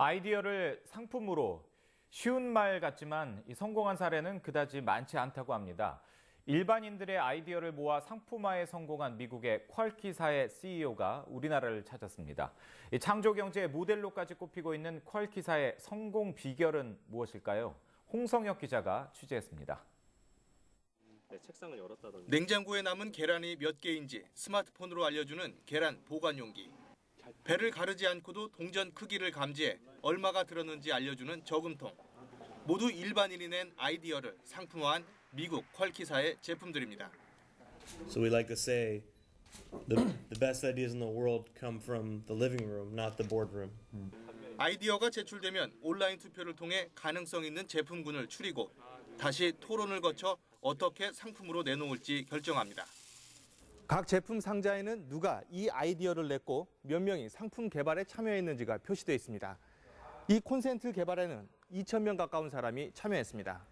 아이디어를 상품으로 쉬운 말 같지만 이 성공한 사례는 그다지 많지 않다고 합니다. 일반인들의 아이디어를 모아 상품화에 성공한 미국의 퀄키사의 CEO가 우리나라를 찾았습니다. 이 창조 경제의 모델로까지 꼽히고 있는 퀄키사의 성공 비결은 무엇일까요? 홍성혁 기자가 취재했습니다. 네, 냉장고에 남은 계란이 몇 개인지 스마트폰으로 알려주는 계란 보관 용기. 배를 가르지 않고도 동전 크기를 감지해 얼마가 들었는지 알려주는 저금통. 모두 일반인이 낸 아이디어를 상품화한 미국 퀄키사의 제품들입니다. So we like to say the, the best ideas in the world come from the living room, not the boardroom. 아이디어가 제출되면 온라인 투표를 통해 가능성 있는 제품군을 추리고 다시 토론을 거쳐 어떻게 상품으로 내놓을지 결정합니다. 각 제품 상자에는 누가 이 아이디어를 냈고 몇 명이 상품 개발에 참여했는지가 표시되어 있습니다. 이 콘센트 개발에는 2,000명 가까운 사람이 참여했습니다.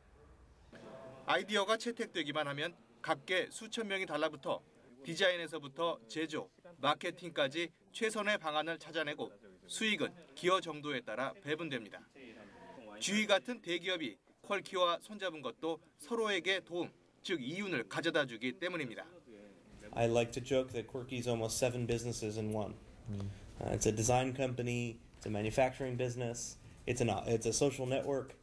아이디어가 채택되기만 하면 각계 수천 명이 달라붙어 디자인에서부터 제조, 마케팅까지 최선의 방안을 찾아내고 수익은 기여 정도에 따라 배분됩니다. 주위 같은 대기업이 퀄키와 손잡은 것도 서로에게 도움, 즉 이윤을 가져다 주기 때문입니다. I like to joke that Quirky's almost seven businesses in one. Uh, it's a design company, it's a manufacturing business, it's an it's a social network,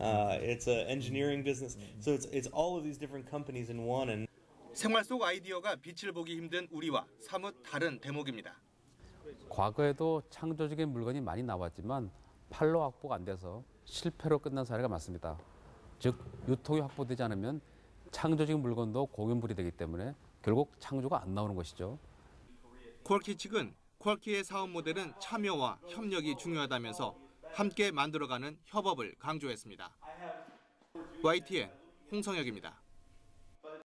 uh, it's an engineering business. So it's it's all of these different companies in one. And 생활 속 아이디어가 빛을 보기 힘든 우리와 사뭇 다른 대목입니다. 과거에도 창조적인 물건이 많이 나왔지만 판로 확보가 안 돼서 실패로 끝난 사례가 많습니다. 즉 유통이 확보되지 않으면 창조적인 물건도 공연불이 되기 때문에 결국 창조가 안 나오는 것이죠. 퀄키 측은 퀄키의 사업 모델은 참여와 협력이 중요하다면서 함께 만들어가는 협업을 강조했습니다. YTN 홍성혁입니다.